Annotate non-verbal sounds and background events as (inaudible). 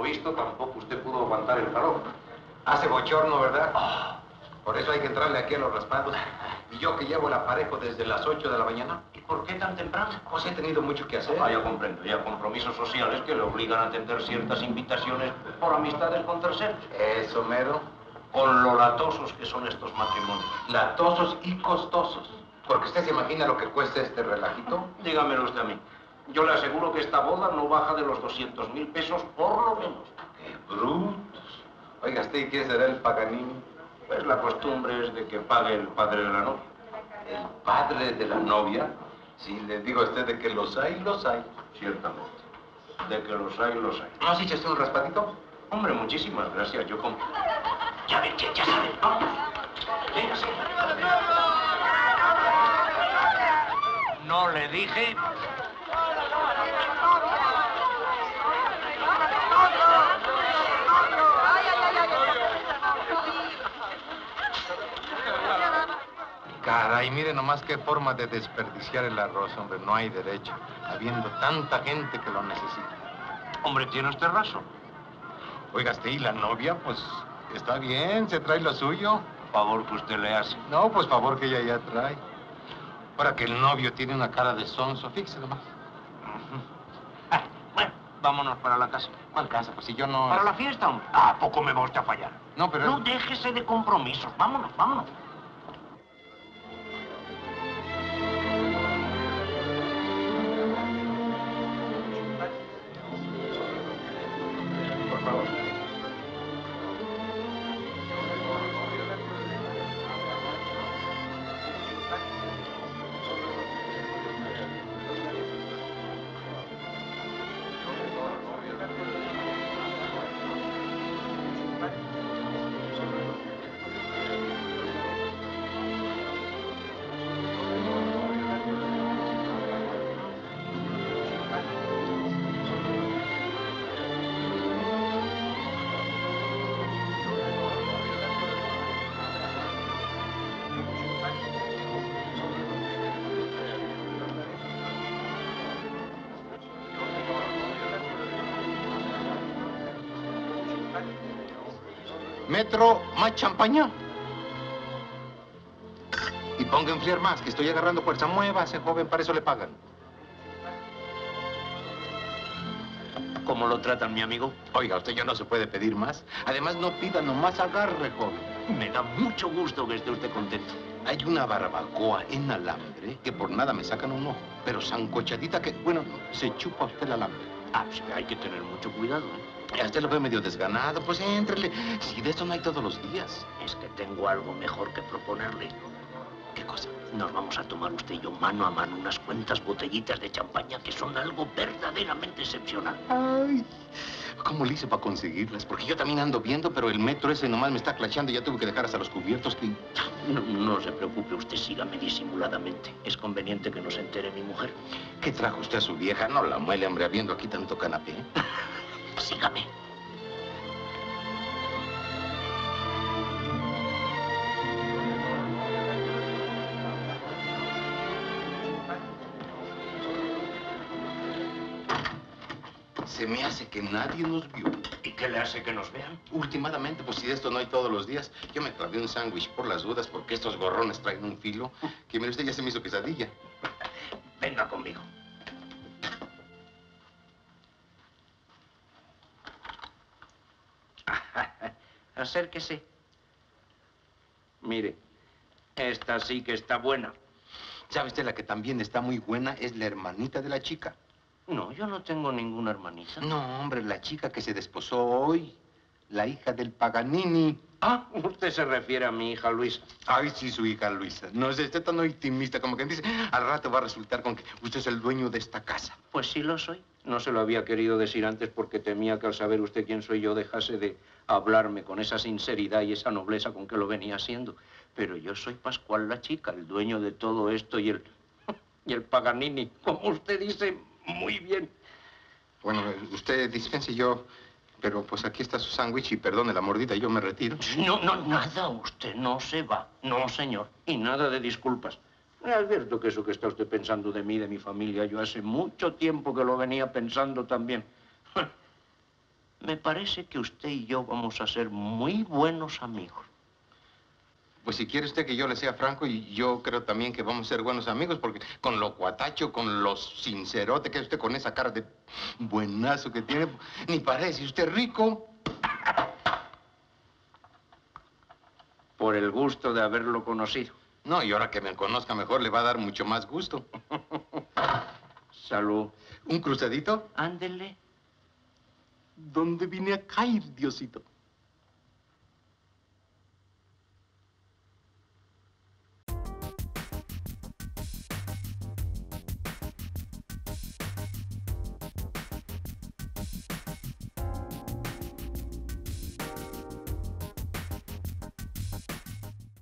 lo visto, tampoco usted pudo aguantar el calor. Hace bochorno, ¿verdad? Por eso hay que entrarle aquí a los raspados. Y yo que llevo el aparejo desde las 8 de la mañana. ¿Y por qué tan temprano? Pues he tenido mucho que hacer. Ah, ya comprendo, ya compromisos sociales que le obligan a atender ciertas invitaciones por amistades con terceros. Eso, mero. Con lo latosos que son estos matrimonios. Latosos y costosos. Porque usted se imagina lo que cuesta este relajito. Dígamelo usted a mí. Yo le aseguro que esta boda no baja de los 200 mil pesos por lo menos. ¡Qué brutos! Oiga, ¿usted quién será el Paganini? Pues la costumbre es de que pague el padre de la novia. ¿El padre de la novia? Si le digo a usted de que los hay, los hay. Ciertamente. De que los hay, los hay. ¿No has hecho usted un raspadito? Hombre, muchísimas gracias. Yo compro. Ya ven, ya, ya saben. Vamos. Véngase. No le dije Caray, mire nomás qué forma de desperdiciar el arroz, hombre. No hay derecho, habiendo tanta gente que lo necesita. Hombre, tiene usted razón. Oiga, usted y la novia, pues, está bien, se trae lo suyo. Favor que usted le hace. No, pues favor que ella ya trae. Ahora que el novio tiene una cara de sonso, fíjese nomás. (laughs) Ah, bueno, vámonos para la casa. ¿Cuál casa? Pues si yo no... ¿Para la fiesta, hombre? ¿A poco me va usted a fallar? No, pero... No, déjese de compromisos. Vámonos, vámonos. Metro, más champaña. Y ponga a enfriar más, que estoy agarrando fuerza. Muévase, joven, para eso le pagan. ¿Cómo lo tratan, mi amigo? Oiga, usted ya no se puede pedir más. Además, no pida nomás agarre, joven. Me da mucho gusto que esté usted contento. Hay una barbacoa en alambre que por nada me sacan un ojo. Pero sancochadita que, bueno, se chupa usted el alambre. Ah, pues hay que tener mucho cuidado, ¿eh? A usted lo ve medio desganado, pues éntrele. Si de eso no hay todos los días. Es que tengo algo mejor que proponerle. ¿Qué cosa? Nos vamos a tomar usted y yo mano a mano unas cuantas botellitas de champaña que son algo verdaderamente excepcional. Ay, ¿cómo le hice para conseguirlas? Porque yo también ando viendo, pero el metro ese nomás me está clachando y ya tuve que dejar hasta los cubiertos que... No, no se preocupe, usted sígame disimuladamente. Es conveniente que no se entere mi mujer. ¿Qué trajo usted a su vieja? No la muele, hombre, habiendo aquí tanto canapé. (laughs) Sígame. Se me hace que nadie nos vio. ¿Y qué le hace que nos vean? Últimamente, pues si de esto no hay todos los días, yo me clavé un sándwich por las dudas porque estos gorrones traen un filo que, mire usted, ya se me hizo quesadilla. Venga conmigo. Acérquese. Mire, esta sí que está buena. ¿Sabe usted la que también está muy buena? Es la hermanita de la chica. No, yo no tengo ninguna hermanita. No, hombre, la chica que se desposó hoy. La hija del Paganini. Ah, usted se refiere a mi hija Luisa. Ay, sí, su hija Luisa. No es esté tan optimista como que dice, al rato va a resultar con que usted es el dueño de esta casa. Pues sí lo soy. No se lo había querido decir antes porque temía que al saber usted quién soy yo dejase de hablarme con esa sinceridad y esa nobleza con que lo venía haciendo. Pero yo soy Pascual la chica, el dueño de todo esto y el... (laughs) y el Paganini, como usted dice, muy bien. Bueno, usted dispense yo, pero pues aquí está su sándwich y perdone la mordida, yo me retiro. No, no, nada, usted no se va. No, señor. Y nada de disculpas. Le advierto que eso que está usted pensando de mí, de mi familia, yo hace mucho tiempo que lo venía pensando también. (laughs) Me parece que usted y yo vamos a ser muy buenos amigos. Pues si quiere usted que yo le sea franco, y yo creo también que vamos a ser buenos amigos, porque con lo cuatacho, con lo sincerote que es usted, con esa cara de buenazo que tiene, ni parece usted rico. Por el gusto de haberlo conocido. No, y ahora que me conozca mejor, le va a dar mucho más gusto. (laughs) Salud. ¿Un cruzadito? Ándele. ¿Dónde vine a caer, Diosito?